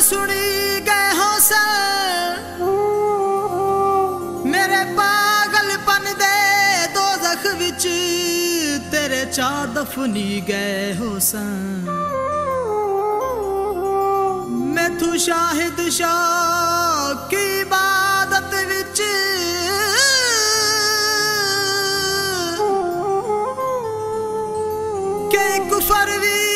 ਸੁਣੀ ਗਏ ਹੋ ਮੇਰੇ ਪਾਗਲਪਨ ਦੇ ਦੋਜ਼ਖ ਵਿੱਚ ਤੇਰੇ ਚਾ ਦਫਨੀ ਗਏ ਹੋ ਸਾਂ ਮੈਥੂ ਸ਼ਾਹਿਦ ਸ਼ਾਹ ਕੀ ਇਬਾਦਤ ਵਿੱਚ ਕਿ ਕੁਫਰ ਵੀ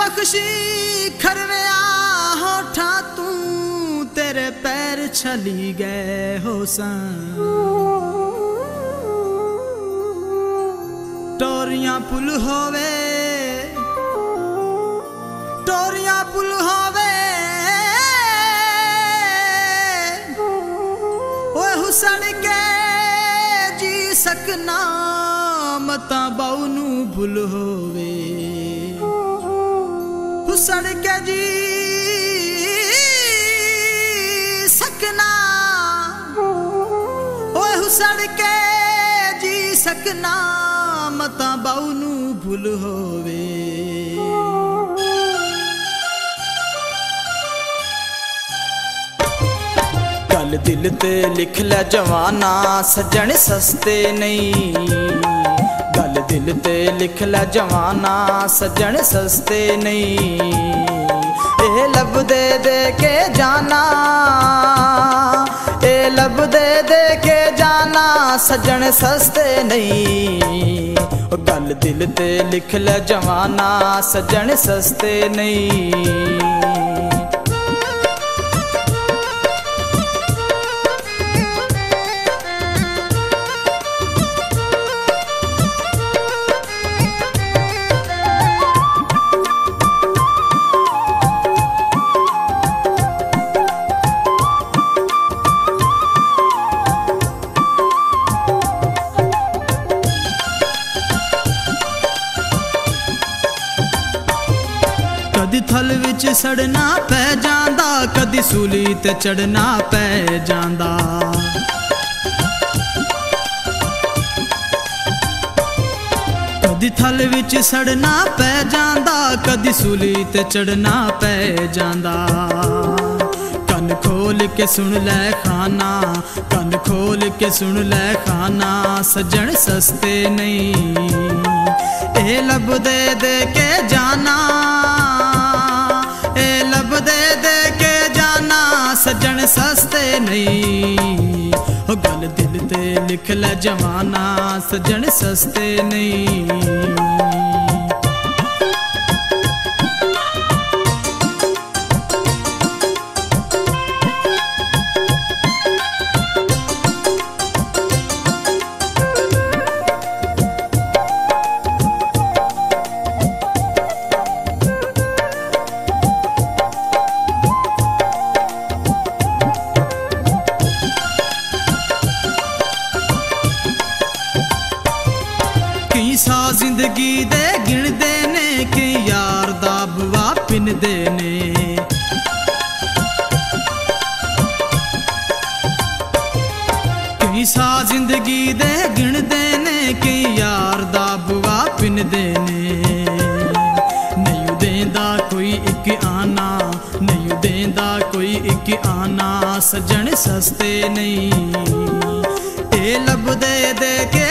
ਬਖਸ਼ੀ ਖਰਵਿਆ ਹੋਠਾਂ ਤੂੰ, ਤੇਰੇ ਪੈਰ ਛਲੀ ਗਏ ਹੋ ਟੋਰੀਆਂ ਪੁਲ ਹੋਵੇ, ਟੋਰੀਆਂ ਪੁਲ ਹੋਵੇ। ਓਏ ਹੁਸਨ ਕੇ ਜੀ ਸਕਨਾ, ਮਤਾਂ ਬਾਉ ਨੂੰ ਭੁੱਲ ਹੋਵੇ। ਹੁਸੜ ਕੇ ਜੀ। ਸਕਨਾ। ਓਏ ਹੁਸੜ ਕੇ ਜੀ ਸਕਨਾ। ਮਤਾ ਬਾਉ ਨੂੰ ਭੁੱਲ ਹੋਵੇ। ਗੱਲ ਦਿਲ ਤੇ ਲਿਖ ਲੈ ਜਵਾਨਾ, ਸੱਜਣ ਸਸਤੇ ਨਹੀਂ। ਦਿਲ ਤੇ ਲਿਖ ਲੈ ਜਵਾਨਾ, ਸੱਜਣ ਸਸਤੇ ਨਹੀਂ। ਇਹ ਲੱਭਦੇ ਦੇ ਕੇ ਜਾਣਾ, ਇਹ ਲੱਭਦੇ ਦੇ ਕੇ ਜਾਣਾ, ਸੱਜਣ ਸਸਤੇ ਨਹੀਂ। ਉਹ ਗੱਲ ਦਿਲ ਤੇ ਲਿਖ ਲੈ ਜਵਾਨਾ, ਸੱਜਣ ਸਸਤੇ ਨਹੀਂ। ਸੜਨਾ ਪੈ ਜਾਂਦਾ, ਕਦੀ ਸੂਲੀ ਤੇ ਚੜਨਾ ਪੈ ਜਾਂਦਾ। ਕਦੀ ਥਲ ਵਿੱਚ ਸੜਨਾ ਪੈ ਜਾਂਦਾ, ਕਦੀ ਸੂਲੀ ਤੇ ਚੜਨਾ ਪੈ ਜਾਂਦਾ। ਕੰਨ ਖੋਲ ਕੇ ਸੁਣ ਲੈ ਖਾਨਾ, ਕੰਨ ਖੋਲ ਕੇ ਸੁਣ ਲੈ ਖਾਨਾ, ਸੱਜਣ ਸਸਤੇ ਨਹੀਂ। ਇਹ ਲੱਭਦੇ ਦੇ ਕੇ ਜਾਣਾ ਸਸਤੇ ਨਹੀਂ। ਉਹ ਗੱਲ ਦਿਲ ਤੇ ਲਿਖ ਲੈ ਜਵਾਨਾ ਸੱਜਣ ਸਸਤੇ ਨਹੀਂ। ਦਾ ਪਿੰਦੇ ਨੇ ਕਈ ਸਾ ਜ਼ਿੰਦਗੀ ਦੇ ਗਿਣਦੇ ਨੇ ਕਈ ਯਾਰ ਦਾ ਬੁਆ ਪਿੰਦੇ ਨੇ ਨਹੀਂ ਦੇਂਦਾ ਕੋਈ ਇੱਕ ਆਨਾ, ਨਹੀਂ ਦੇਂਦਾ ਕੋਈ ਇੱਕ ਆਨਾ, ਸੱਜਣ ਸਸਤੇ ਨਹੀਂ। ਇਹ ਲੱਭਦੇ ਦੇ ਕੇ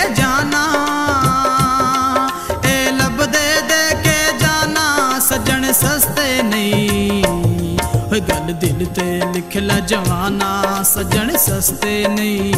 ਓਏ ਗੱਲ ਦਿਲ ਤੇ ਲਿਖ ਲੈ ਜਵਾਨਾ ਸੱਜਣ ਸਸਤੇ ਨਹੀਂ।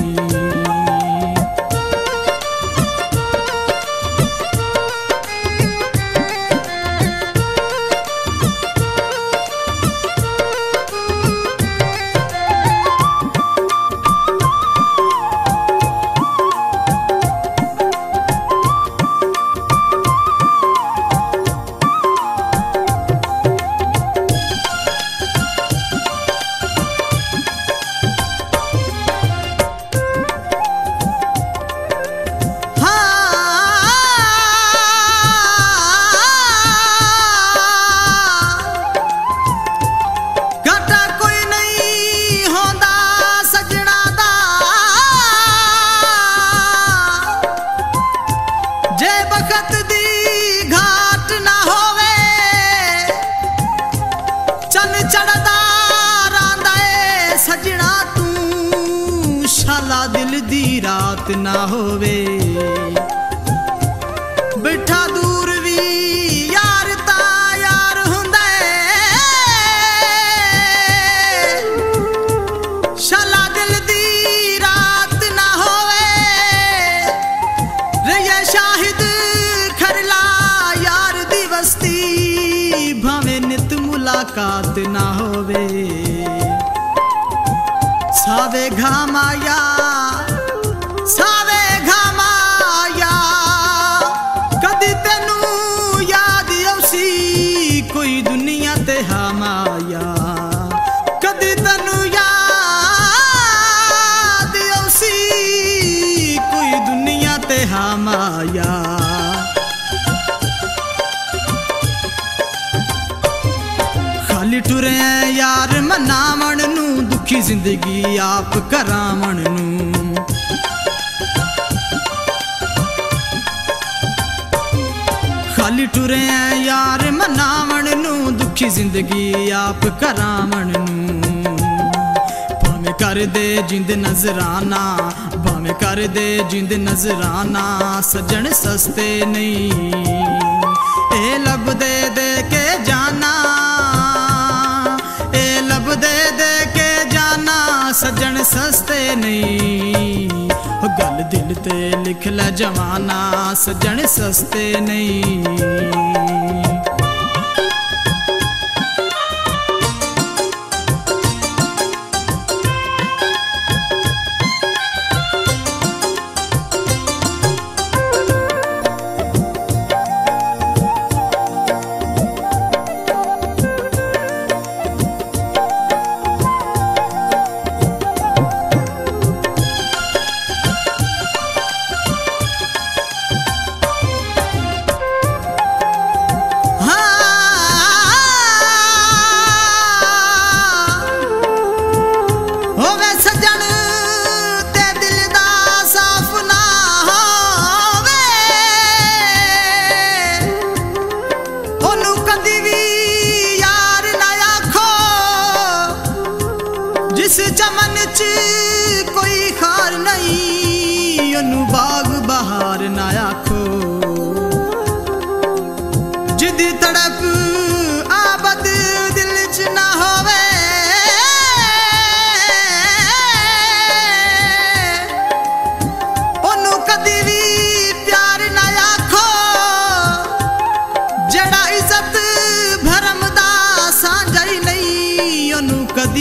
ਨਾ ਹੋਵੇ। ਬਿਠਾ ਦੂਰ ਵੀ ਯਾਰ ਤਾਂ ਯਾਰ ਹੁੰਦਾ ਏ। ਸ਼ਾਲਾ ਦਿਲ ਦੀ ਰਾਤ ਨਾ ਹੋਵੇ। ਰਈਏ ਸ਼ਾਹਿਦ ਖਰਲਾ ਯਾਰ ਦੀ ਵਸਤੀ ਭਾਵੇਂ ਨਿਤ ਮੁਲਾਕਾਤ ਨਾ ਹੋਵੇ। ਸਾਵੇ ਘਾਮਾਇਆ ਯਾਰ ਦੁਨੀਆ ਤੇ ਖਾਲੀ ਟੁਰੇ ਯਾਰ ਮਨਾਵਣ ਨੂੰ, ਦੁਖੀ ਜ਼ਿੰਦਗੀ ਆਪ ਕਰਾਵਣ ਨੂੰ। ਖਾਲੀ ਟੁਰੇ ਯਾਰ ਮਨਾਵਣ ਨੂੰ, ਦੁਖੀ ਜ਼ਿੰਦਗੀ ਆਪ ਕਰਾਵਣ ਨੂੰ। ਕਰਦੇ ਜਿੰਦ ਨਜ਼ਰਾਨਾ, ਭਾਵੇਂ ਕਰਦੇ ਜਿੰਦ ਨਜ਼ਰਾਨਾ, ਸਜਣ ਸਸਤੇ ਨਹੀਂ। ਇਹ ਲੱਭਦੇ ਦੇ ਕੇ ਜਾਣਾ ਇਹ ਲੱਭਦੇ ਦੇ ਕੇ ਜਾਣਾ ਸਜਣ ਸਸਤੇ ਨਹੀਂ। ਉਹ ਗੱਲ ਦਿਲ ਤੇ ਲਿਖ ਲੈ ਜਵਾਨਾ, ਸਜਣ ਸਸਤੇ ਨਹੀਂ।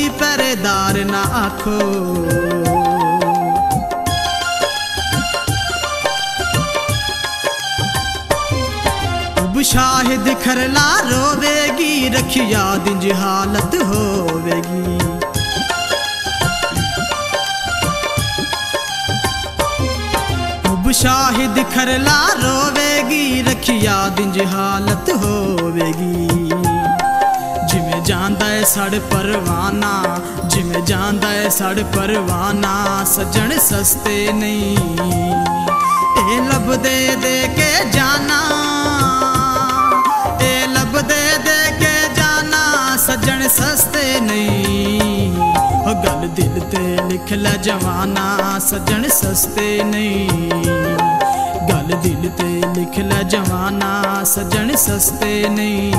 ਉਹਨੂੰ ਕਦੀ ਨਾ ਆਖੋ। ਉਬ ਸ਼ਾਹਿਦ ਖਰਲਾ ਰੋਵੇਗੀ, ਰਖਿਆ ਦਿਨ ਹਾਲਤ ਹੋਵੇਗੀ। ਉਬ ਸ਼ਾਹਿਦ ਖਰਲਾ ਰੋਵੇਗੀ, ਰਖਿਆ ਦਿਨ ਹਾਲਤ ਹੋਵੇਗੀ। ਜਾਂਦਾ ਏ ਸੜ ਪਰਵਾਨਾ, ਜਿਵੇਂ ਜਾਂਦਾ ਏ ਸੜ ਪਰਵਾਨਾ, ਸੱਜਣ ਸਸਤੇ ਨਹੀਂ। ਇਹ ਲੱਭਦੇ ਦੇ ਕੇ ਜਾਣਾ, ਇਹ ਲੱਭਦੇ ਦੇ ਕੇ ਜਾਣਾ, ਸੱਜਣ ਸਸਤੇ ਨਹੀਂ। ਉਹ ਗੱਲ ਦਿਲ ਤੇ ਲਿਖ ਲੈ ਜਵਾਨਾ, ਸਜਣ ਸਸਤੇ ਨਹੀਂ। ਗੱਲ ਦਿਲ ਤੇ ਲਿਖ ਲੈ ਜਵਾਨਾ, ਸੱਜਣ ਸਸਤੇ ਨਹੀਂ।